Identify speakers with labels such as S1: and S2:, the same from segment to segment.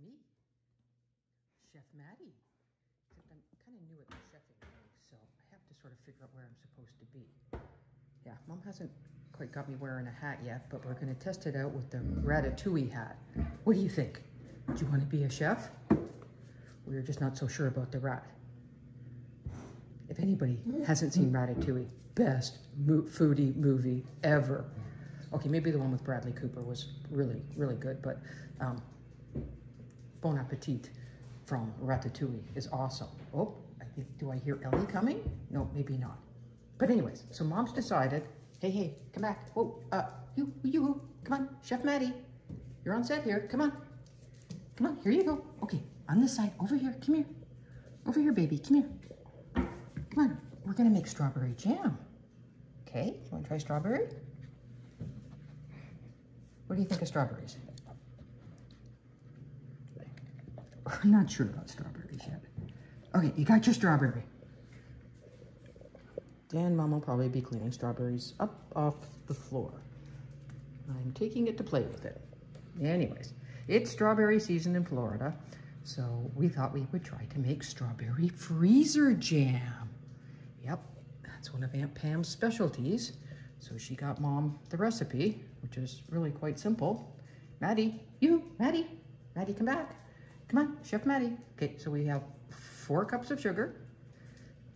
S1: me, Chef Maddie. Except I'm kind of new at the chefing thing, so I have to sort of figure out where I'm supposed to be. Yeah, Mom hasn't quite got me wearing a hat yet, but we're going to test it out with the Ratatouille hat. What do you think? Do you want to be a chef? We're just not so sure about the rat. If anybody hasn't seen Ratatouille, best mo foodie movie ever. Okay, maybe the one with Bradley Cooper was really, really good, but um, Bon Appetit from Ratatouille is awesome. Oh, I think, do I hear Ellie coming? No, maybe not. But anyways, so mom's decided, hey, hey, come back. Whoa, uh, you, you, come on, Chef Maddie. You're on set here, come on. Come on, here you go. Okay, on this side, over here, come here. Over here, baby, come here. Come on, we're gonna make strawberry jam. Okay, you wanna try strawberry? What do you think of strawberries? I'm not sure about strawberries yet. Okay, you got your strawberry. Dan Mom will probably be cleaning strawberries up off the floor. I'm taking it to play with it. Anyways, it's strawberry season in Florida, so we thought we would try to make strawberry freezer jam. Yep, that's one of Aunt Pam's specialties. So she got Mom the recipe, which is really quite simple. Maddie, you, Maddie, Maddie, come back. Come on, Chef Maddie. Okay, so we have four cups of sugar,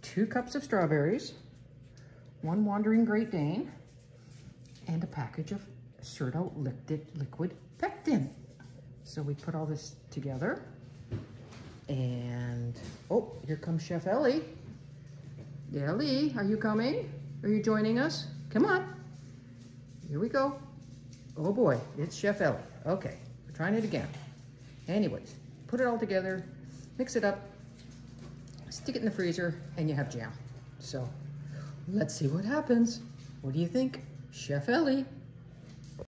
S1: two cups of strawberries, one Wandering Great Dane, and a package of Certo liquid, liquid pectin. So we put all this together and, oh, here comes Chef Ellie. Ellie, are you coming? Are you joining us? Come on. Here we go. Oh boy, it's Chef Ellie. Okay, we're trying it again. Anyways, put it all together, mix it up, stick it in the freezer, and you have jam. So let's see what happens. What do you think? Chef Ellie.